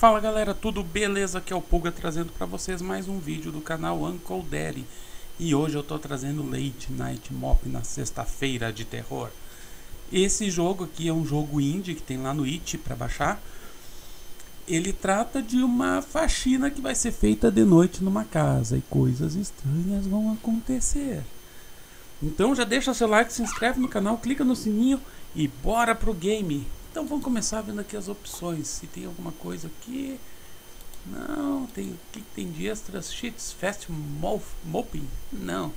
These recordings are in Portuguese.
Fala galera, tudo beleza? Aqui é o Pulga trazendo para vocês mais um vídeo do canal Uncle Daddy. E hoje eu tô trazendo Late Night Mop na sexta-feira de terror. Esse jogo aqui é um jogo indie que tem lá no It para baixar. Ele trata de uma faxina que vai ser feita de noite numa casa E coisas estranhas vão acontecer. Então já deixa seu like, se inscreve no canal, clica no sininho e bora pro game então vamos começar vendo aqui as opções. Se tem alguma coisa aqui. Não, tem. O que tem de extras? Sheets, Fast Mopping? Não.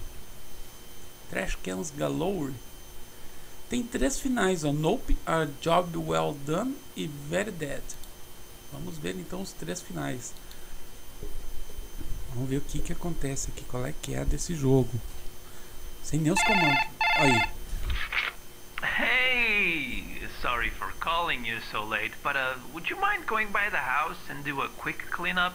Trash Cans Galore. Tem três finais, ó. Nope, A Job Well Done e Very Dead. Vamos ver então os três finais. Vamos ver o que que acontece aqui, qual é que é desse jogo. Sem nem os comandos. Aí. Sorry for calling you so late, but uh, would you mind going by the house and do a quick cleanup?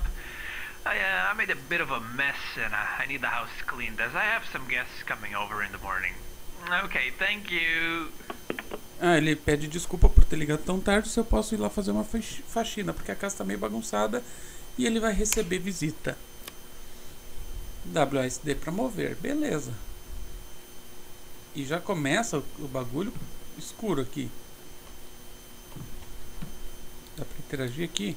I, uh, I made a bit of a mess and uh, I need the house cleaned as I have some guests coming over in the morning. Okay, thank you. Ah, ele pede desculpa por ter ligado tão tarde se eu posso ir lá fazer uma faxina, porque a casa tá meio bagunçada e ele vai receber visita. WASD para mover, beleza. E já começa o bagulho escuro aqui. Dá pra interagir aqui?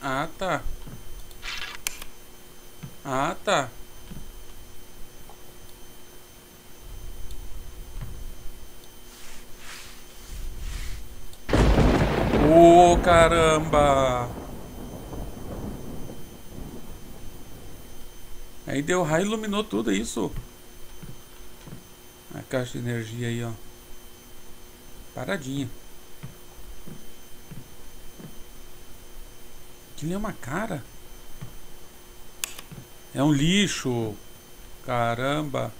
Ah, tá. Ah, tá. Ô, oh, caramba! Aí deu raio iluminou tudo é isso. Caixa de energia aí, ó. Paradinha. Aquilo é uma cara. É um lixo. Caramba.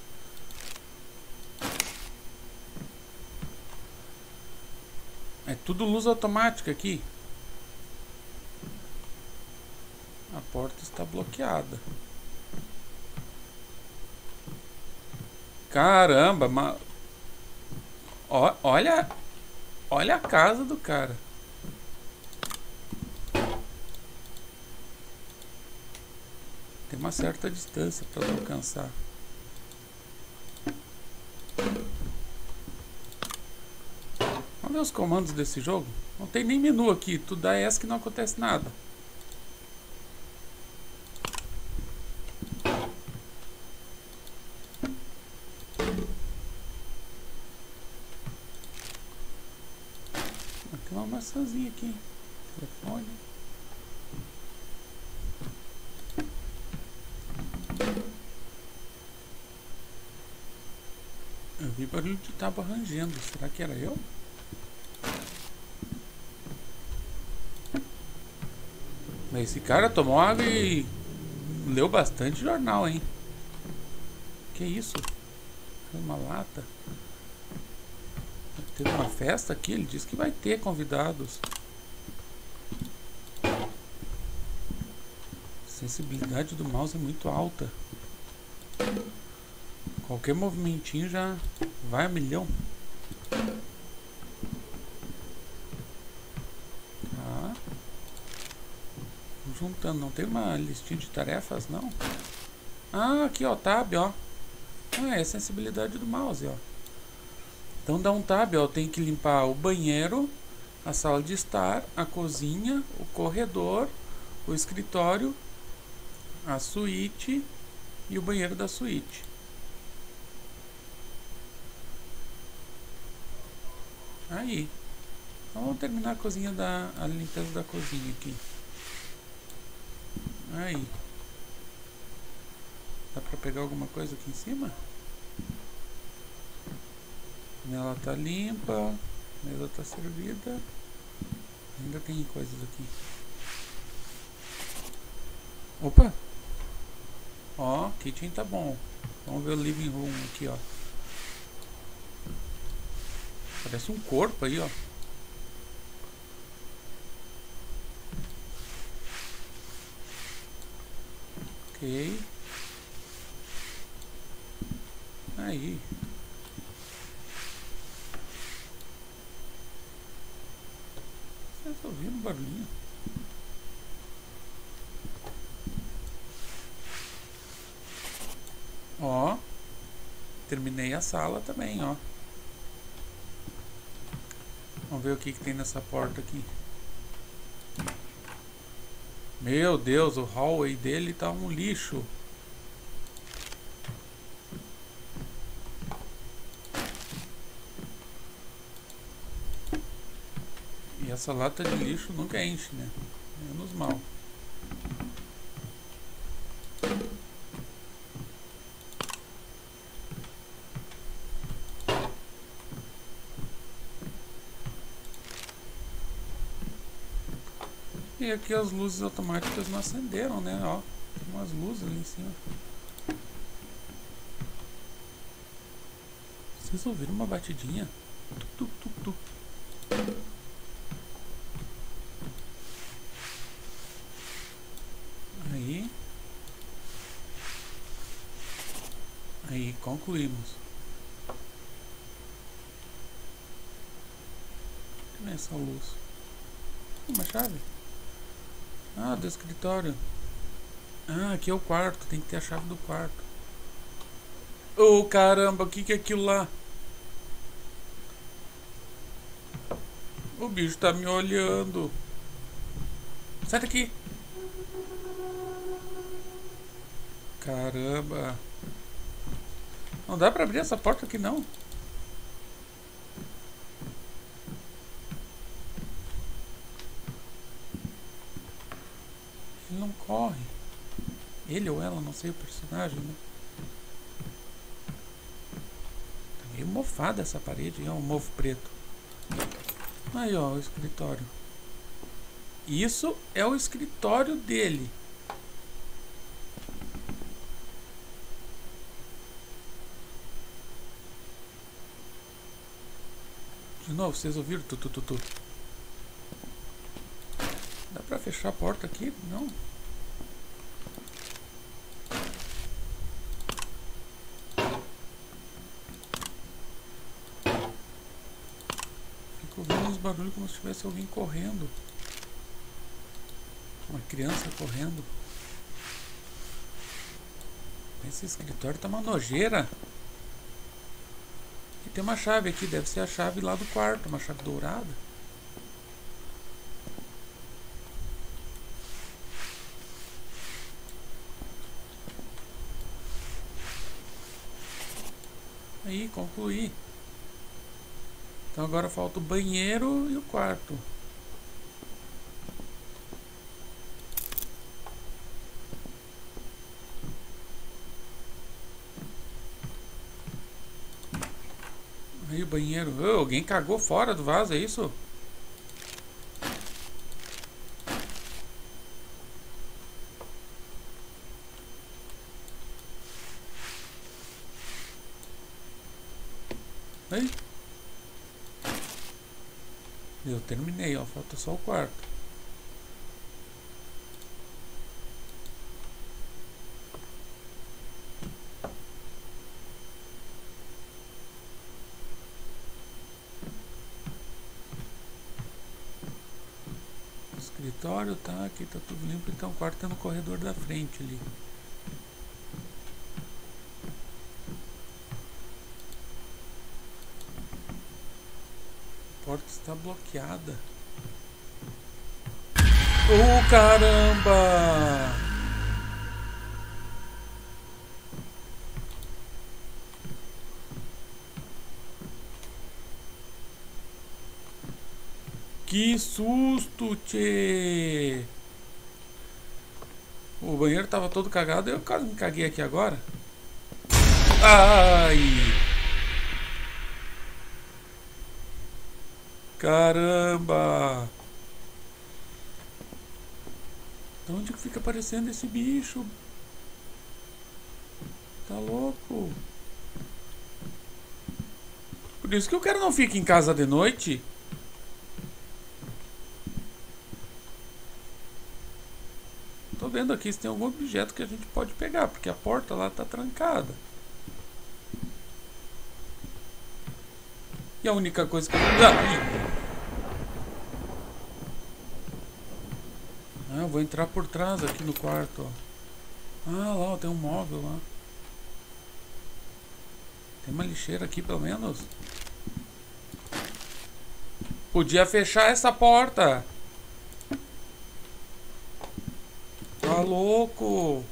É tudo luz automática aqui. A porta está bloqueada. Caramba, mas... olha... Olha a casa do cara. Tem uma certa distância para alcançar. Vamos ver os comandos desse jogo. Não tem nem menu aqui. Tu dá S que não acontece nada. maçãzinha aqui. Telefone. Eu vi barulho de tábua rangendo. Será que era eu? Esse cara tomou água e leu bastante jornal, hein? Que isso? Uma lata. Teve uma festa aqui, ele disse que vai ter convidados. sensibilidade do mouse é muito alta. Qualquer movimentinho já vai a milhão. Tá. Juntando, não tem uma listinha de tarefas, não? Ah, aqui ó, tab, ó. Ah, é a sensibilidade do mouse, ó. Então dá um tab, ó, tem que limpar o banheiro, a sala de estar, a cozinha, o corredor, o escritório, a suíte e o banheiro da suíte. Aí. Então vamos terminar a cozinha da a limpeza da cozinha aqui. Aí. Dá pra pegar alguma coisa aqui em cima? Ela tá limpa, a tá servida. Ainda tem coisas aqui. Opa! Ó, kitchen tá bom. Vamos ver o living room aqui, ó. Parece um corpo aí, ó. Ok. Aí. Vocês ouviram o barulhinho? Ó. Terminei a sala também, ó. Vamos ver o que, que tem nessa porta aqui. Meu Deus, o hallway dele tá um lixo. E essa lata de lixo nunca enche, né? Menos mal. E aqui as luzes automáticas não acenderam, né? Ó, tem umas luzes ali em cima. Vocês ouviram uma batidinha? Tuc, tuc, tuc, tuc. Aí. Aí, concluímos. Cadê essa luz? Uma chave? Ah, do escritório. Ah, aqui é o quarto. Tem que ter a chave do quarto. Oh, caramba, o que, que é aquilo lá? O bicho tá me olhando. Sai daqui. Caramba. Não dá pra abrir essa porta aqui, não. Ele não corre. Ele ou ela, não sei o personagem, né? Tá meio mofada essa parede, é um mofo preto. Aí, ó, o escritório. Isso é o escritório dele. De novo, vocês ouviram? Tu, tu, tu, tu. Dá pra fechar a porta aqui? Não. Como se tivesse alguém correndo. Uma criança correndo. Esse escritório tá uma nojeira. E tem uma chave aqui, deve ser a chave lá do quarto, uma chave dourada. Aí, concluí. Então agora falta o banheiro e o quarto. Aí o banheiro. Ô, alguém cagou fora do vaso, é isso? Aí. Eu terminei, ó. Falta só o quarto. Escritório tá aqui, tá tudo limpo, então o quarto tá no corredor da frente ali. Porta está bloqueada. Oh, caramba! Que susto, tchê! O banheiro tava todo cagado, eu quase me caguei aqui agora. Ai! Caramba! De onde que fica aparecendo esse bicho? Tá louco? Por isso que o cara não fica em casa de noite. Tô vendo aqui se tem algum objeto que a gente pode pegar, porque a porta lá tá trancada. E a única coisa que eu... Ah, vou entrar por trás aqui no quarto, ó. Ah, lá, ó, tem um móvel lá. Tem uma lixeira aqui, pelo menos. Podia fechar essa porta. Tá louco.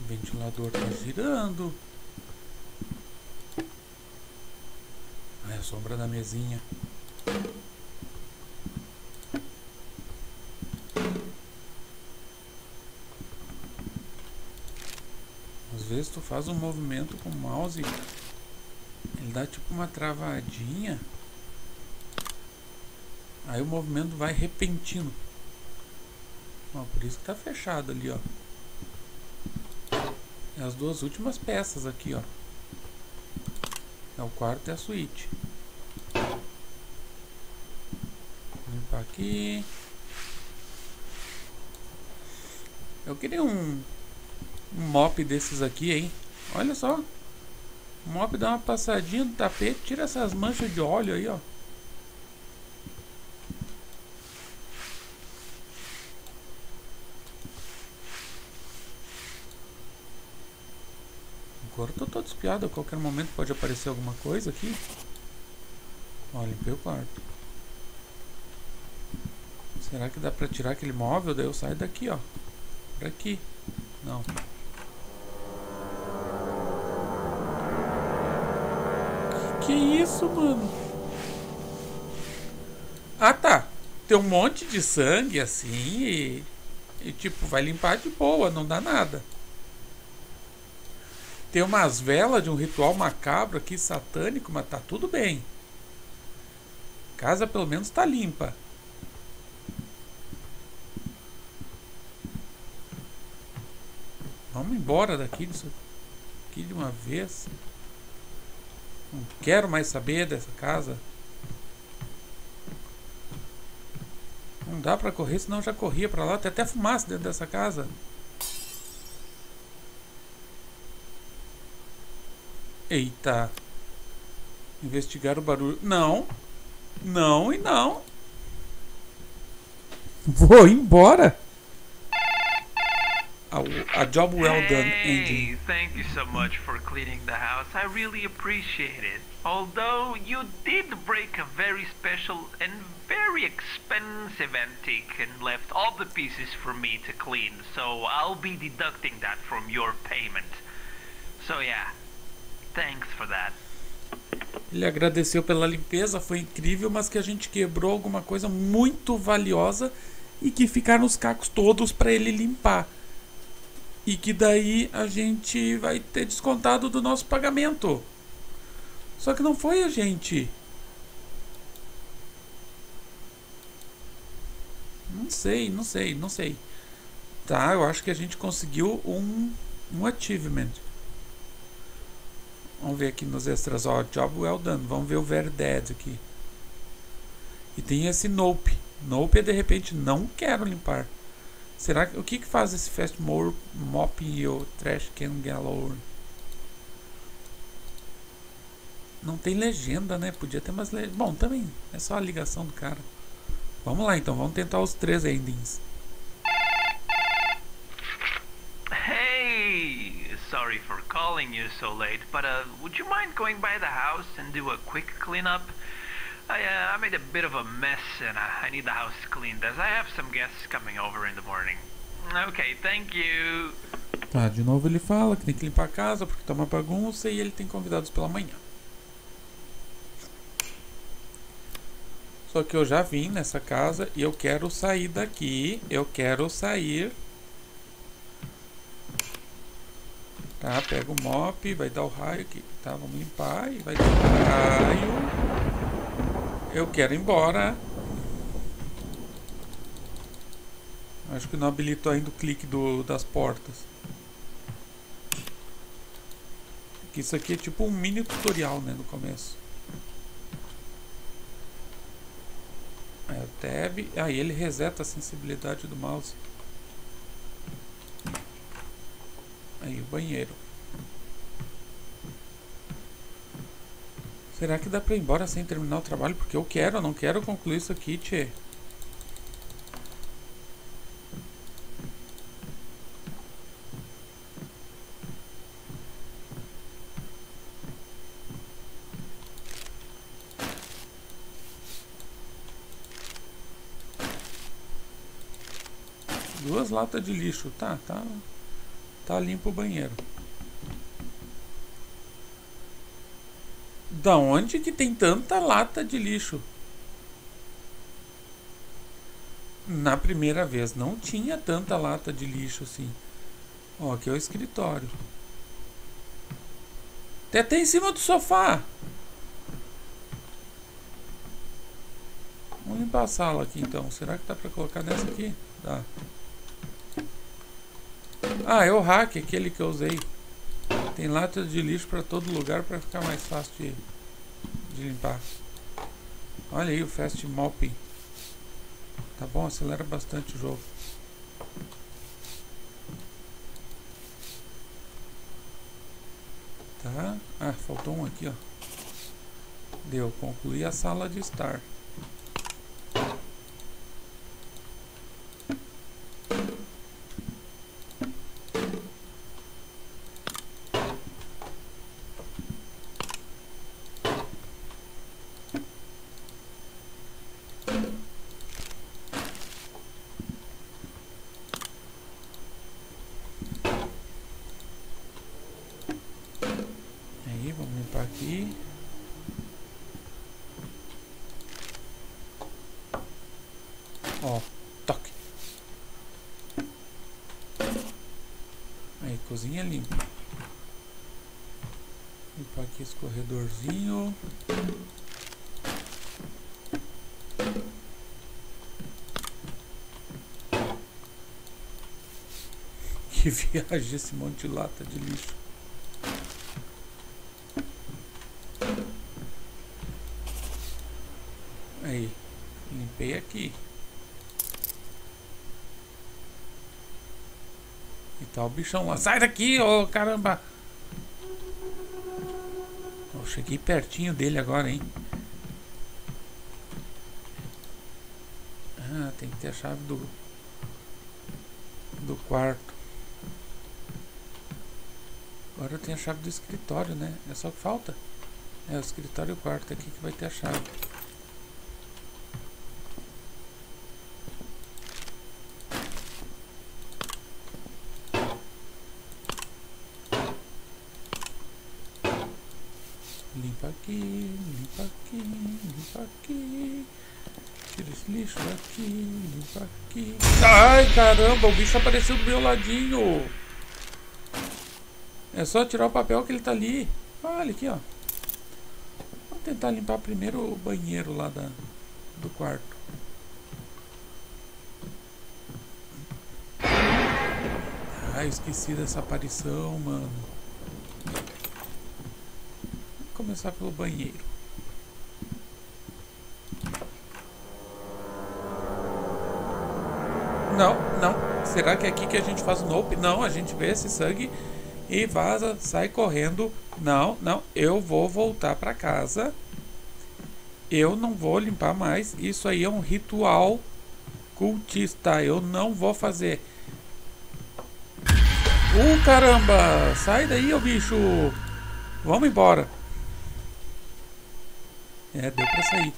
O a sombra da mesinha. Às vezes tu faz um movimento com o mouse, ele dá tipo uma travadinha. Aí o movimento vai repentino. Ó, por isso que tá fechado ali, ó. As duas últimas peças aqui, ó. É o quarto e a suíte. Limpar aqui. Eu queria um, um mop desses aqui, hein? Olha só. O mop dá uma passadinha no tapete, tira essas manchas de óleo aí, ó. Agora a qualquer momento pode aparecer alguma coisa aqui. Ó, limpei o quarto. Será que dá pra tirar aquele móvel? Daí eu saio daqui, ó. Por aqui. Não. Que que isso, mano? Ah, tá. Tem um monte de sangue assim e... E tipo, vai limpar de boa, não dá nada. Tem umas velas de um ritual macabro aqui, satânico, mas tá tudo bem. Casa pelo menos tá limpa. Vamos embora daqui disso aqui de uma vez. Não quero mais saber dessa casa. Não dá pra correr, senão já corria pra lá. Tem até fumaça dentro dessa casa. Eita. Investigar o barulho. Não. Não e não. Vou embora. A, a job well done, Hey, thank you so much for cleaning the house. I really appreciate it. Although you did break a very special and very expensive antique and left all the pieces for me to clean, so I'll be deducting that from your payment. So yeah, thanks for that. Ele agradeceu pela limpeza, foi incrível, mas que a gente quebrou alguma coisa muito valiosa e que ficaram os cacos todos para ele limpar. E que daí a gente vai ter descontado do nosso pagamento. Só que não foi a gente. Não sei, não sei, não sei. Tá, eu acho que a gente conseguiu um, um achievement. Vamos ver aqui nos extras, ó, job well done. Vamos ver o very dead aqui. E tem esse nope. Nope é de repente não quero limpar. Será que o que que faz esse fast more mop e o trash can galore? Não tem legenda, né? Podia ter mais legenda. Bom, também é só a ligação do cara. Vamos lá então, vamos tentar os três endings. Hey, sorry for calling you so late, but uh, would you mind going by the house and do a quick cleanup? I, uh, I made a bit of a mess and I need the house cleaned as I have some guests coming over in the morning. Okay, thank you. Tá, de novo ele fala que tem que limpar a casa porque tá uma bagunça e ele tem convidados pela manhã. Só que eu já vim nessa casa e eu quero sair daqui. Eu quero sair. Tá, pega o mop, vai dar o raio aqui. Tá, vamos limpar e vai dar o raio. Eu quero ir embora. Acho que não habilitou ainda o clique do, das portas. Isso aqui é tipo um mini tutorial, né, no começo. É o tab. Aí ele reseta a sensibilidade do mouse. Aí o banheiro. Será que dá pra ir embora sem terminar o trabalho? Porque eu quero, eu não quero concluir isso aqui, tchê. Duas latas de lixo. Tá, tá. Tá limpo o banheiro. Da onde que tem tanta lata de lixo? Na primeira vez não tinha tanta lata de lixo assim. Ó, aqui é o escritório. Tem até em cima do sofá. Vamos limpar a sala aqui então. Será que dá pra colocar nessa aqui? Dá. Ah, é o hack, aquele que eu usei. Tem lata de lixo para todo lugar para ficar mais fácil de, de limpar. Olha aí o Fast Mopping. Tá bom, acelera bastante o jogo. Tá. Ah, faltou um aqui, ó. Deu, concluí a sala de estar. Ó, toque. Aí, cozinha limpa. Corredorzinho. Que viagem esse monte de lata de lixo. Aí, limpei aqui. E tá o bichão lá. Sai daqui, ô oh, caramba! Eu cheguei pertinho dele agora, hein? Ah, tem que ter a chave do do quarto. Agora eu tenho a chave do escritório, né? É só que falta. É o escritório e o quarto aqui que vai ter a chave. Limpa aqui, limpa aqui, limpa aqui. Tira esse lixo daqui, limpa aqui. Ai, caramba, o bicho apareceu do meu ladinho. É só tirar o papel que ele tá ali. Olha aqui, ó. Vamos tentar limpar primeiro o banheiro lá da, do quarto. Ah, esqueci dessa aparição, mano começar pelo banheiro. Não, não. Será que é aqui que a gente faz o nope? Não, a gente vê esse sangue e vaza, sai correndo. Não, não. Eu vou voltar para casa. Eu não vou limpar mais. Isso aí é um ritual cultista. Eu não vou fazer. Uh, caramba! Sai daí, ô bicho! Vamos embora. É, deu pra sair.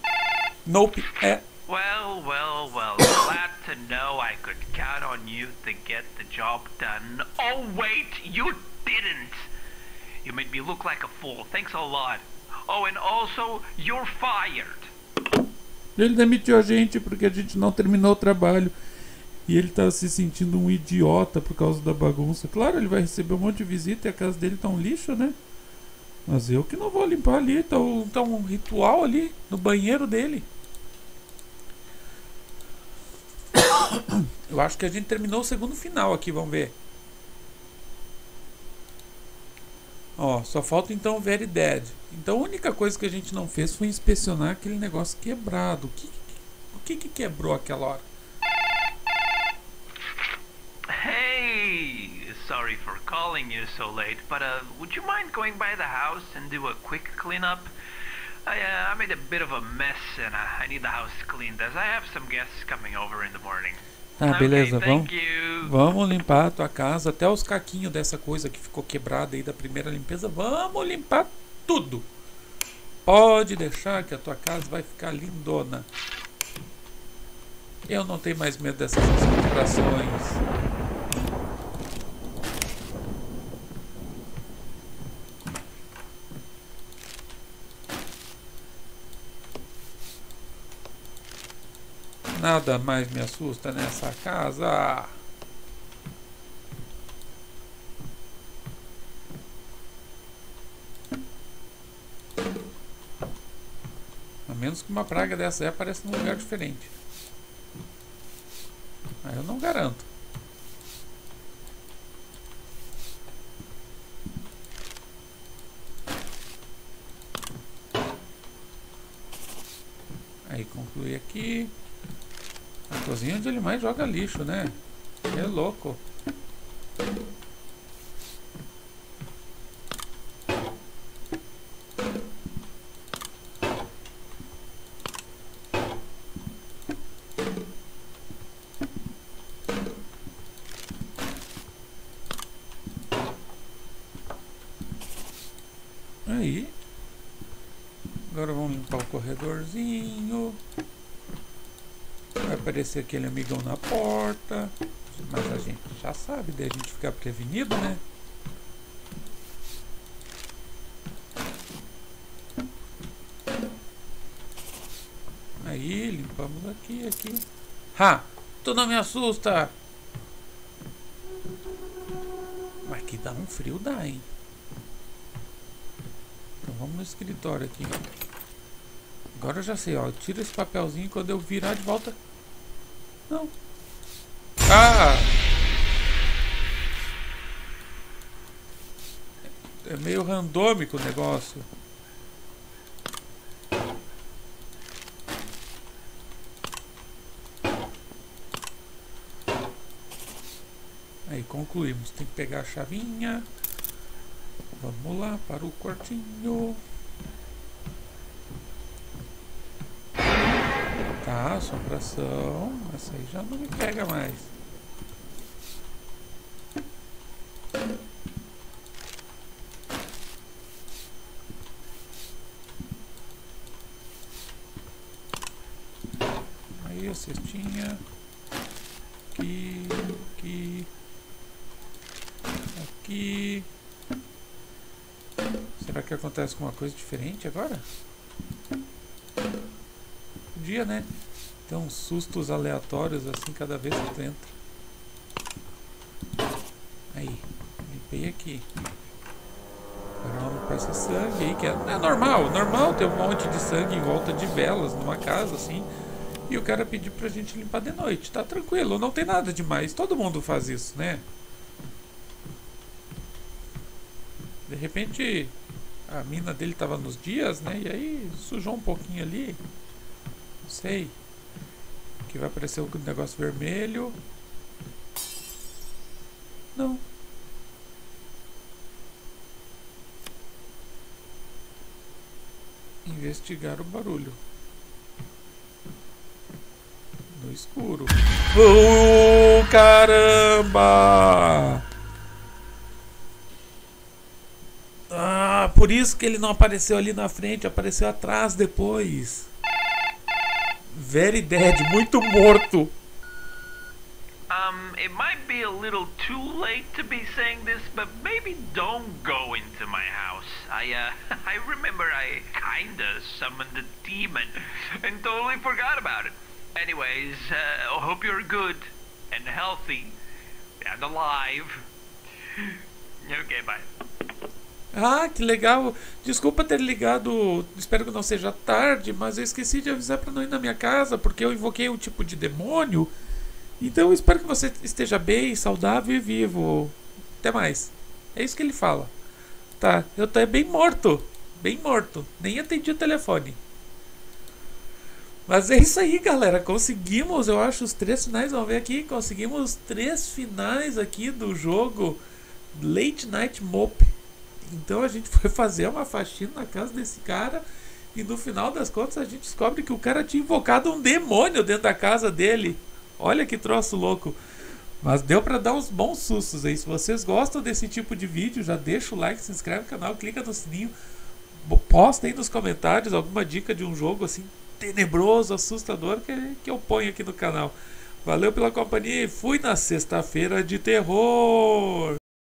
Nope, é. Well, well, well. To know I could count on you to get the job done. Oh, wait, you didn't. You made me look like a fool. Thanks a lot. Oh, and also, you're fired. Ele demitiu a gente porque a gente não terminou o trabalho. E ele tá se sentindo um idiota por causa da bagunça. Claro, ele vai receber um monte de visita e a casa dele tá um lixo, né? Mas eu que não vou limpar ali, tá um, tá um ritual ali no banheiro dele. Eu acho que a gente terminou o segundo final aqui, vamos ver. Ó, só falta então o Very Dead. Então a única coisa que a gente não fez foi inspecionar aquele negócio quebrado. O que, o que, que quebrou aquela hora? Hey, sorry for calling you so late, but uh, would you mind going by the house and do a quick cleanup? I, uh, I made a bit of a mess and uh, I need the house cleaned as I have some guests coming over in the morning. Tá, beleza, okay, vamos, vamos limpar a tua casa, até os caquinhos dessa coisa que ficou quebrada aí da primeira limpeza, vamos limpar tudo. Pode deixar que a tua casa vai ficar lindona. Eu não tenho mais medo dessas assombrações. Nada mais me assusta nessa casa. A menos que uma praga dessa aí apareça num lugar diferente. Mas eu não garanto. Aí conclui aqui. A cozinha onde ele mais joga lixo, né? É louco. Aí. Agora vamos limpar o corredorzinho. Aparecer aquele amigão na porta. Mas a gente já sabe, daí a gente ficar prevenido, né? Aí, limpamos aqui, aqui. Ha! Tu não me assusta! Mas que dá um frio, dá, hein? Então vamos no escritório aqui. Agora eu já sei, ó. Tira esse papelzinho quando eu virar de volta. Não. Ah! É meio randômico o negócio. Aí concluímos. Tem que pegar a chavinha. Vamos lá para o quartinho. Tá, assombração. Essa aí já não me pega mais. Aí a cestinha. Aqui, aqui. Aqui. Será que acontece alguma coisa diferente agora? Podia, né? Uns sustos aleatórios assim cada vez que tu entra. Aí, limpei aqui. Agora pra esse sangue aí, que é, é normal, normal ter um monte de sangue em volta de velas numa casa assim. E o cara pediu pra gente limpar de noite. Tá tranquilo, não tem nada demais. Todo mundo faz isso, né? De repente a mina dele tava nos dias, né? E aí sujou um pouquinho ali. Sei. Que vai aparecer o negócio vermelho. Não. Investigar o barulho. No escuro. Oh, caramba! Ah, por isso que ele não apareceu ali na frente, apareceu atrás depois. Very dead, muito morto. Um, it might be a little too late to be saying this, but maybe don't go into my house. I, uh, I remember I kinda summoned a demon and totally forgot about it. Anyways, uh, hope you're good and healthy and alive. Okay, bye. Ah, que legal. Desculpa ter ligado. Espero que não seja tarde, mas eu esqueci de avisar para não ir na minha casa porque eu invoquei um tipo de demônio. Então espero que você esteja bem, saudável e vivo. Até mais. É isso que ele fala. Tá, eu tô bem morto. Bem morto. Nem atendi o telefone. Mas é isso aí, galera. Conseguimos, eu acho, os três finais. Vamos ver aqui. Conseguimos três finais aqui do jogo Late Night Mop. Então a gente foi fazer uma faxina na casa desse cara e no final das contas a gente descobre que o cara tinha invocado um demônio dentro da casa dele. Olha que troço louco. Mas deu para dar uns bons sustos aí. Se vocês gostam desse tipo de vídeo, já deixa o like, se inscreve no canal, clica no sininho. Posta aí nos comentários alguma dica de um jogo assim tenebroso, assustador que, que eu ponho aqui no canal. Valeu pela companhia e fui na sexta-feira de terror!